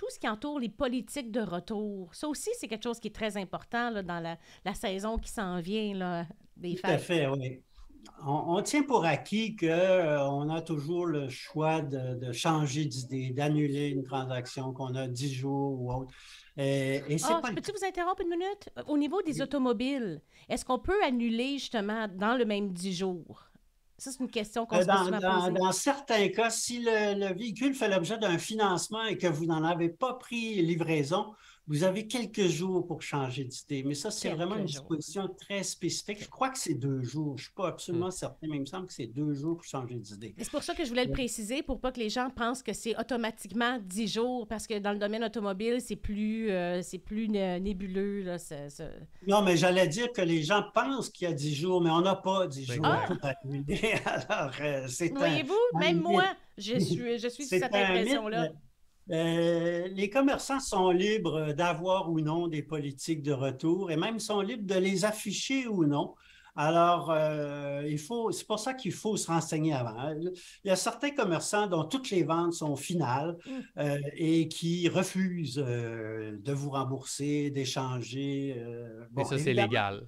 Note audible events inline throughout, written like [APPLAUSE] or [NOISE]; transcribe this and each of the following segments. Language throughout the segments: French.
tout ce qui entoure les politiques de retour. Ça aussi, c'est quelque chose qui est très important là, dans la, la, saison qui s'en vient là, des Tout à fait, oui. On, on, tient pour acquis qu'on euh, a toujours le choix de, de changer d'idée, d'annuler une transaction, qu'on a 10 jours ou autre. Et, et oh, pas... Peux-tu vous interrompre une minute? Au niveau des automobiles, est-ce qu'on peut annuler justement dans le même 10 jours? Ça, c'est une question qu'on euh, se dans, dans, dans, certains cas, si le, le véhicule fait l'objet d'un financement et que vous n'en avez pas pris livraison, vous avez quelques jours pour changer d'idée. Mais ça, c'est vraiment une disposition très spécifique. Je crois que c'est deux jours. Je ne suis pas absolument mmh. certain, mais il me semble que c'est deux jours pour changer d'idée. C'est pour ça que je voulais le préciser, pour pas que les gens pensent que c'est automatiquement dix jours, parce que dans le domaine automobile, c'est plus, euh, c'est plus nébuleux. Là, c est, c est... Non, mais j'allais dire que les gens pensent qu'il y a dix jours, mais on n'a pas dix jours ah! [LAUGHS] Alors, euh, c'est Voyez-vous, même moi, je suis, je suis sous cette impression-là. Euh, les commerçants sont libres d'avoir ou non des politiques de retour et même sont libres de les afficher ou non. Alors, euh, il faut, c'est pour ça qu'il faut se renseigner avant. Il y a certains commerçants dont toutes les ventes sont finales Mm. euh, et qui refusent euh, de vous rembourser, d'échanger. euh, Mais bon, ça, c'est légal.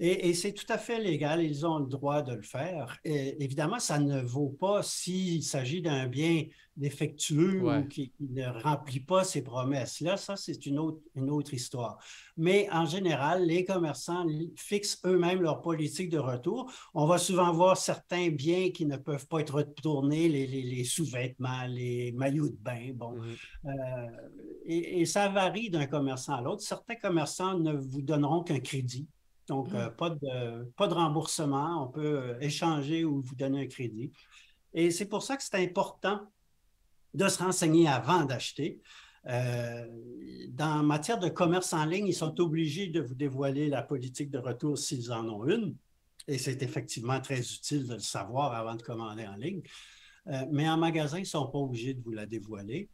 Et, et c'est tout à fait légal, ils ont le droit de le faire. Et évidemment, ça ne vaut pas s'il s'agit d'un bien défectueux Ouais. ou qui, qui ne remplit pas ses promesses. Là, ça, c'est une autre, une autre histoire. Mais en général, les commerçants fixent eux-mêmes leur politique de retour. On va souvent voir certains biens qui ne peuvent pas être retournés, les, les- les sous-vêtements, les maillots de bain. Bon, Mhm. euh, et, et ça varie d'un commerçant à l'autre. Certains commerçants ne vous donneront qu'un crédit. Donc, euh, pas, de, pas de remboursement. On peut euh, échanger ou vous donner un crédit. Et c'est pour ça que c'est important de se renseigner avant d'acheter. Euh, dans matière de commerce en ligne, ils sont obligés de vous dévoiler la politique de retour s'ils en ont une. Et c'est effectivement très utile de le savoir avant de commander en ligne. Euh, mais en magasin, ils ne sont pas obligés de vous la dévoiler.